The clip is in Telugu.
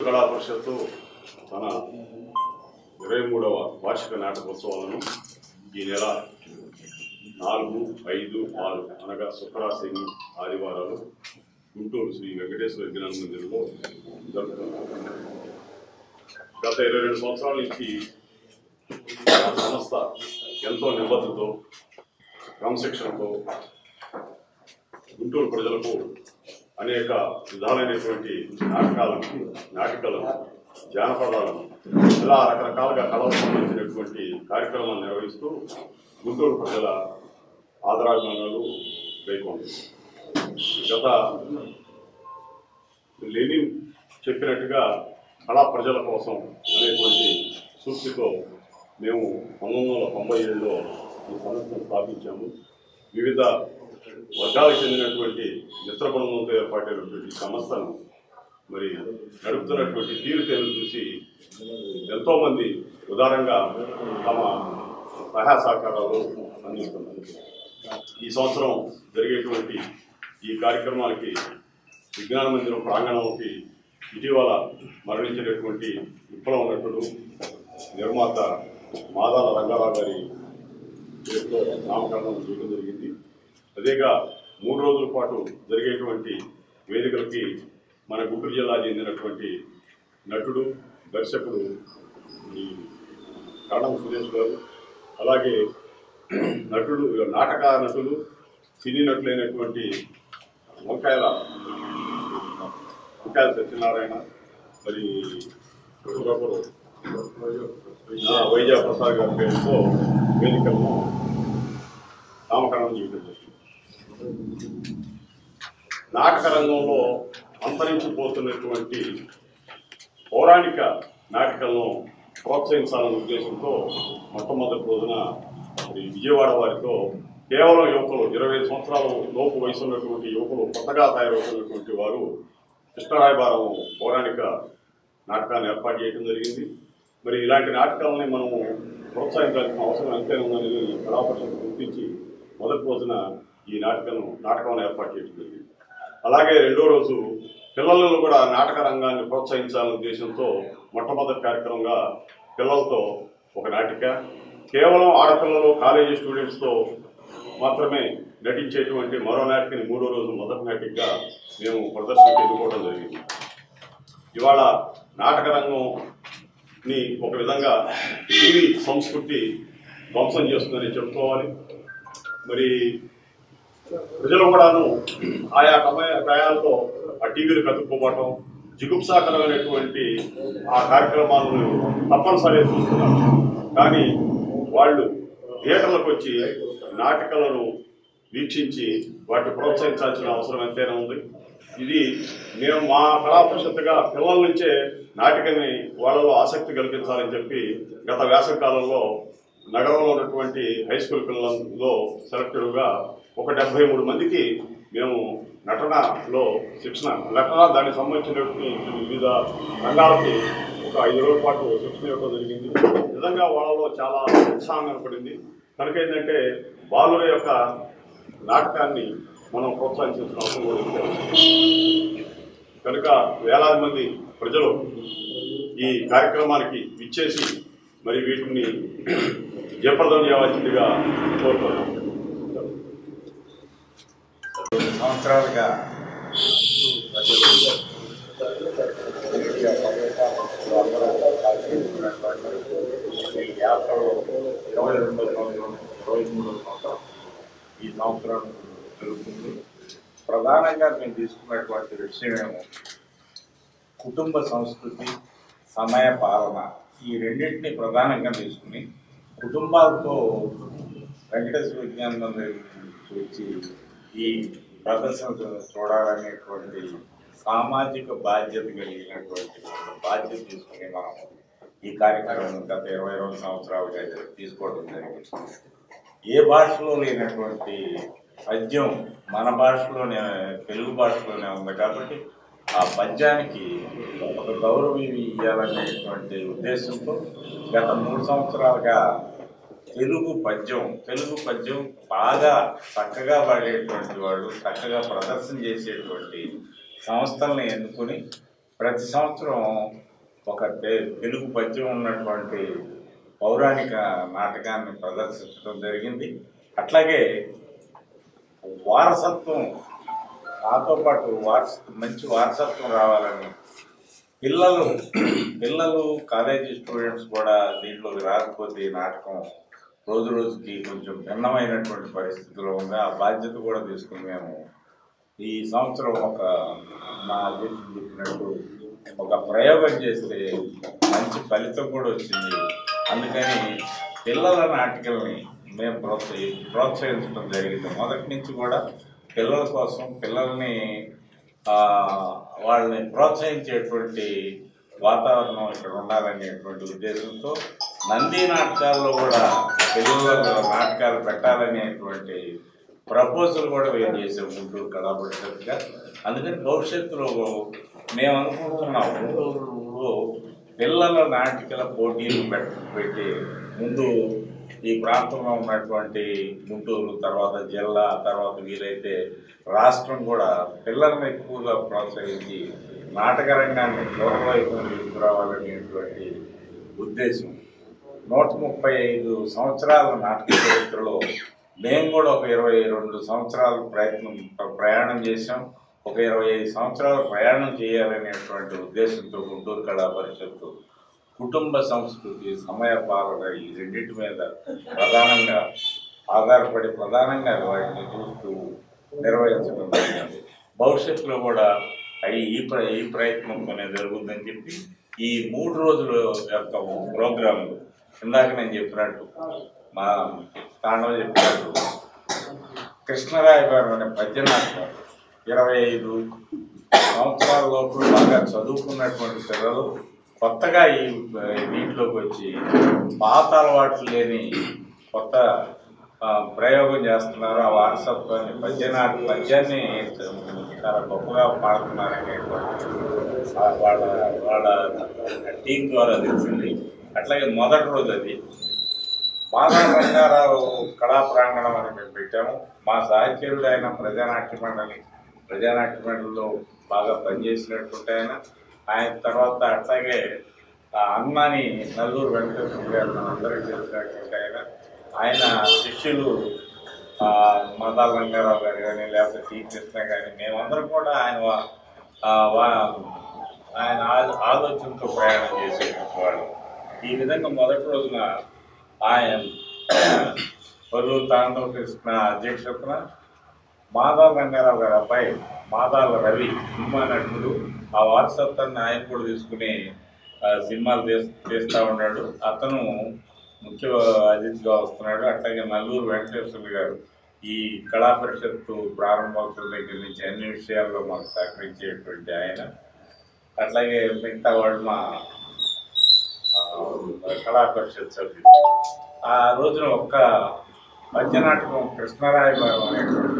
కళా పరిషత్తు తన ఇరవై మూడవ వార్షిక నాటకోత్సవాలను ఈ నెల నాలుగు ఐదు ఆరు అనగా శుక్ర ఆదివారాలు గుంటూరు శ్రీ వెంకటేశ్వర విజ్ఞాన మందిరంలో గత ఇరవై రెండు సంవత్సరాల నుంచి సంస్థ ఎంతో నిబద్ధతో క్రమశిక్షణతో గుంటూరు ప్రజలకు అనేక విధాలైనటువంటి నాటకాలను నాటికలను జానపదాలను ఇలా రకరకాలుగా కళలకు సంబంధించినటువంటి కార్యక్రమాలు నిర్వహిస్తూ గుంటూరు ప్రజల ఆదరాభిమానాలు పేర్కొంది గత లెనిన్ చెప్పినట్టుగా కళా ప్రజల కోసం అనేటువంటి సూక్తితో మేము పంతొమ్మిది వందల తొంభై ఏడులో ఈ సంస్థను స్థాపించాము. వివిధ వర్గాలకు చెందినటువంటి మిత్ర బృందంతో ఏర్పాటైనటువంటి సంస్థను మరి నడుపుతున్నటువంటి తీరుతేను చూసి ఎంతోమంది ఉదారంగా తమ సహాయ సహకారాలు అందిస్తున్నారు. ఈ సంవత్సరం జరిగేటువంటి ఈ కార్యక్రమాలకి విజ్ఞాన మందిరం ప్రాంగణంకి ఇటీవల మరణించినటువంటి విప్లవ నటుడు నిర్మాత మాదాల రంగారావు గారి నామకరణం చేయడం జరిగింది. అదేగా మూడు రోజుల పాటు జరిగేటువంటి వేదికలకి మన గుంటూరు జిల్లా చెందినటువంటి నటుడు దర్శకుడు ఈ కరణం సురేష్ గారు అలాగే నటుడు నాటక నటులు సినీ నటులైనటువంటి వంకాయల వంకాయల సత్యనారాయణ మరి ఒకరొకరు వైజా ప్రసాద్ గారి పేరుతో వేదికలను నామకరణం చేయడం జరిగింది. నాటక రంగంలో అంతరించిపోతున్నటువంటి పౌరాణిక నాటకాలను ప్రోత్సహించాలనే ఉద్దేశంతో మొట్టమొదటి రోజున మరి విజయవాడ వారితో కేవలం యువకులు ఇరవై సంవత్సరాల లోపు వయసు ఉన్నటువంటి యువకులు కొత్తగా తయారవుతున్నటువంటి వారు కృష్ణరాయబారం పౌరాణిక నాటకాన్ని ఏర్పాటు చేయడం జరిగింది. మరి ఇలాంటి నాటకాలని మనము ప్రోత్సహించాల్సిన అవసరం ఎంతైనా ఉందని కళాపరిషత్ గుర్తించి మొదటి రోజున ఈ నాటకం నాటకం ఏర్పాటు చేయడం జరిగింది. అలాగే రెండో రోజు పిల్లలను కూడా నాటక రంగాన్ని ప్రోత్సహించాలనే ఉద్దేశంతో మొట్టమొదటి కార్యక్రమంగా పిల్లలతో ఒక నాటిక కేవలం ఆడపిల్లలు కాలేజీ స్టూడెంట్స్తో మాత్రమే నటించేటువంటి మరో నాటికని మూడో రోజు మొదటి నాటికగా మేము ప్రదర్శనకు ఎదుర్కోవడం జరిగింది. ఇవాళ నాటక రంగంని ఒక విధంగా టీవీ సంస్కృతి ధ్వంసం చేస్తుందని చెప్పుకోవాలి. మరి ప్రజలు కూడాను ఆయా సమయ టయాల్లో ఆ టీవీలు కతుక్కోవటం జిగుప్సాకరమైనటువంటి ఆ కార్యక్రమాలను తప్పనిసరిగా చూస్తున్నారు. కానీ వాళ్ళు థియేటర్లకు వచ్చి నాటకాలను వీక్షించి వాటిని ప్రోత్సహించాల్సిన అవసరం ఎంతైనా ఉంది. ఇది మేము మా కళా పరిషత్తుగా పిల్లల నుంచే నాటకాన్ని వాళ్ళలో ఆసక్తి కల్పించాలని చెప్పి గత వేసవి కాలంలో నగరంలో ఉన్నటువంటి హై స్కూల్ పిల్లల్లో సెలెక్టెడ్గా ఒక డెబ్బై మూడు మందికి మేము నటనలో శిక్షణ నటన దానికి సంబంధించినటువంటి వివిధ రంగాలకి ఒక ఐదు రోజుల పాటు శిక్షణ ఇవ్వడం జరిగింది. నిజంగా వాళ్ళలో చాలా ఉత్సాహం కనపడింది కనుక ఏంటంటే బాలుల యొక్క నాటకాన్ని మనం ప్రోత్సహించాల్సిన అవసరం కూడా కనుక వేలాది మంది ప్రజలు ఈ కార్యక్రమానికి విచ్చేసి మరి వీటిని జయప్రదం చేయవలసిందిగా కోరుతున్నాం సంవత్సరాలుగా. ఈ యాత్రలో ఇరవై రెండో సంవత్సరం ఇరవై మూడో సంవత్సరం ఈ సంవత్సరం జరుగుతుంది. ప్రధానంగా మేము తీసుకున్నటువంటి విషయం ఏమో కుటుంబ సంస్కృతి సమయ పాలన ఈ రెండింటిని ప్రధానంగా తీసుకుని కుటుంబాలతో వెంకటేశ్వర విజ్ఞానం వచ్చి ఈ ప్రదర్శన చూడాలనేటువంటి సామాజిక బాధ్యత కలిగినటువంటి బాధ్యత తీసుకుని మనం ఈ కార్యక్రమం గత ఇరవై రెండు సంవత్సరాలుగా తీసుకోవడం జరిగింది. ఏ భాషలో లేనటువంటి పద్యం మన భాషలోనే తెలుగు భాషలోనే ఉంది కాబట్టి ఆ పద్యానికి ఒక గౌరవం ఇవ్వాలనేటువంటి ఉద్దేశంతో గత మూడు సంవత్సరాలుగా తెలుగు పద్యం తెలుగు పద్యం బాగా చక్కగా పాడేటువంటి వాళ్ళు చక్కగా ప్రదర్శన చేసేటువంటి సంస్థల్ని ఎన్నుకొని ప్రతి సంవత్సరం ఒక తెలుగు పద్యం ఉన్నటువంటి పౌరాణిక నాటకాన్ని ప్రదర్శించడం జరిగింది. అట్లాగే వారసత్వం నాతో పాటు వారస మంచి వారసత్వం రావాలని పిల్లలు పిల్లలు కాలేజీ స్టూడెంట్స్ కూడా దీంట్లోకి రాకపోతే ఈ నాటకం రోజు రోజుకి కొంచెం భిన్నమైనటువంటి పరిస్థితిలో ఉంది ఆ బాధ్యత కూడా తీసుకుని మేము ఈ సంవత్సరం ఒక మా అధ్యక్షుడు చెప్పినట్టు ఒక ప్రయోగం చేస్తే మంచి ఫలితం కూడా వచ్చింది. అందుకని పిల్లల నాటికల్ని మేము ప్రోత్సహి ప్రోత్సహించడం జరిగింది. మొదటి నుంచి కూడా పిల్లల కోసం పిల్లల్ని వాళ్ళని ప్రోత్సహించేటువంటి వాతావరణం ఇక్కడ ఉండాలనేటువంటి ఉద్దేశంతో నంది నాటకాల్లో కూడా తెలుగులో నాటకాలు పెట్టాలనేటువంటి ప్రపోజల్ కూడా మేము చేసాం గుంటూరు కళా పరిషత్గా అందుకని భవిష్యత్తులో మేము అనుకుంటున్నాం గుంటూరులో పిల్లల నాటికల పోటీలు పెట్టి ముందు ఈ ప్రాంతంలో ఉన్నటువంటి గుంటూరు తర్వాత జిల్లా తర్వాత వీలైతే రాష్ట్రం కూడా పిల్లల్ని ఎక్కువగా ప్రోత్సహించి నాటక రంగాన్ని పూర్వవైపు తీసుకురావాలనేటువంటి ఉద్దేశం. నూట ముప్పై ఐదు సంవత్సరాల నాటక చరిత్రలో మేము కూడా ఒక ఇరవై రెండు సంవత్సరాల ప్రయత్నం ప్రయాణం చేశాం. ఒక ఇరవై ఐదు సంవత్సరాలు ప్రయాణం చేయాలనేటువంటి ఉద్దేశంతో గుంటూరు కళా పరిషత్తు కుటుంబ సంస్కృతి సమయ పాలన ఈ రెండింటి మీద ప్రధానంగా ఆధారపడి ప్రధానంగా వాటిని చూస్తూ నిర్వహించడం జరిగింది. భవిష్యత్తులో కూడా అవి ఈ ప్ర ఈ ప్రయత్నంతోనే జరుగుతుందని చెప్పి ఈ మూడు రోజుల యొక్క ప్రోగ్రాంలు ఇందాక నేను చెప్పినట్టు మా తాండవ చెప్పినట్టు కృష్ణరాయ గారు అనే పద్యనాటకం ఇరవై ఐదు సంవత్సరాల లోపు బాగా చదువుకున్నటువంటి పిల్లలు కొత్తగా ఈ వీటిలోకి వచ్చి పాత అలవాట్లు లేని కొత్త ప్రయోగం చేస్తున్నారు. ఆ వారసత్వాన్ని పద్యనాట పద్యాన్ని చాలా గొప్పగా పాడుతున్నారనేటువంటి ఆ వాళ్ళ వాళ్ళ టీం ద్వారా తెలిసింది. అట్లాగే మొదటి రోజు అది మాధవ రంగారావు కళా ప్రాంగణం అని మేము పెట్టాము. మా సాహిత్యుడు ఆయన ప్రజానాట్య మండలి ప్రజానాట్య మండలిలో బాగా పనిచేసినట్టుంటే ఆయన. ఆయన తర్వాత అట్లాగే ఆ అన్నాని నల్లూరు వెంకటేశ్వర గారు మనందరికీ తెలిసినటువంటి ఆయన. ఆయన శిష్యులు ఆ, రంగారావు గారు కానీ లేకపోతే టీ కృష్ణ కానీ మేమందరం కూడా ఆయన ఆయన ఆ- ఆలోచనతో ప్రయాణం చేసేటువంటి వాళ్ళు. ఈ విధంగా మొదటి రోజున ఆయన పరువు తాండవ కృష్ణ అధ్యక్షతన మాదాల రంగారావు గారి అబ్బాయి మాదాల రవి సినిమా నటుడు. ఆ వారసత్వాన్ని ఆయన కూడా తీసుకుని ఆ, సినిమాలు చేస్తూ ఉన్నాడు. అతను ముఖ్య అతిథిగా వస్తున్నాడు. అట్లాగే నల్లూరు వెంకటేశ్వర గారు ఈ కళా పరిషత్తు ప్రారంభోత్సవం దగ్గర నుంచి అన్ని విషయాల్లో మాకు సహకరించేటువంటి ఆయన. అట్లాగే మిగతా వాళ్ళు మా కళా పరిషత్ సభ్యుడు ఆ రోజున ఒక్క మధ్యనాటకం కృష్ణరాయ గారు అనేటువంటి